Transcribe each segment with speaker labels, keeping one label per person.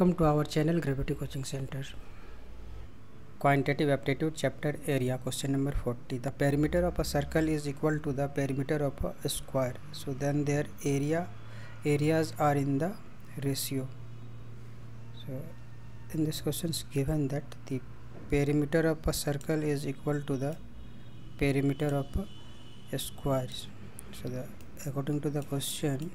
Speaker 1: Welcome to our channel Gravity Coaching Center. Quantitative aptitude chapter area question number 40. The perimeter of a circle is equal to the perimeter of a square. So then their area areas are in the ratio. So in this question is given that the perimeter of a circle is equal to the perimeter of a square. So the according to the question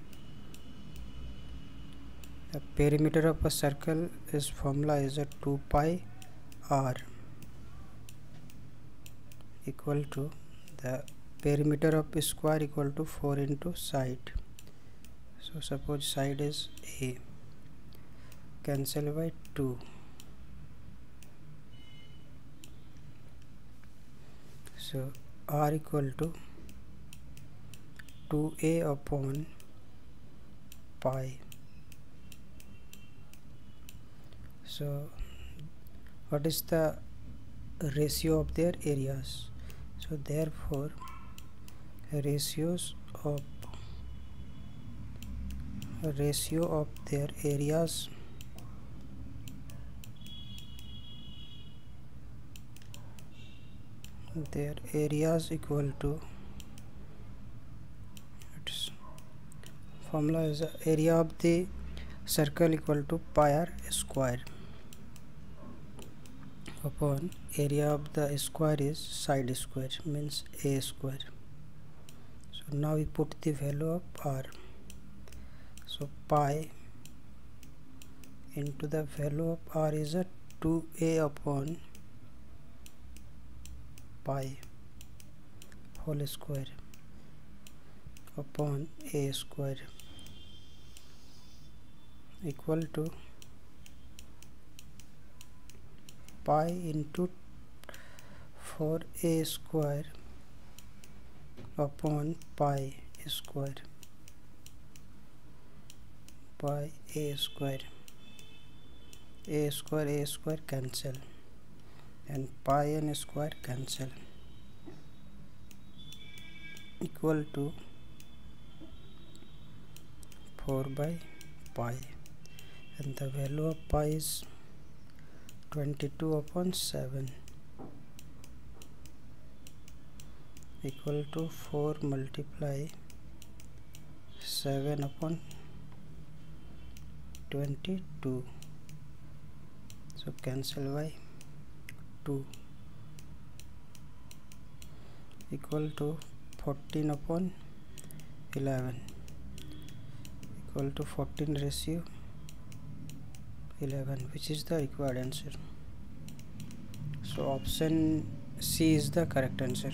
Speaker 1: the perimeter of a circle is formula is a 2 pi r equal to the perimeter of square equal to 4 into side. So suppose side is a. Cancel by 2 so r equal to 2a upon pi so what is the ratio of their areas? So therefore ratios of ratio of their areas their areas equal to its formula is area of the circle equal to pi r square upon area of the square is side square means a square. So now we put the value of r. So pi into the value of r is a 2a upon pi whole square upon a square equal to pi into 4a square upon pi square pi a square a square a square cancel and pi n square cancel equal to 4 by pi. And the value of pi is 22 upon 7 equal to 4 multiply 7 upon 22 so cancel by 2 equal to 14 upon 11 equal to 14 ratio 11 which is the required answer. So option C is the correct answer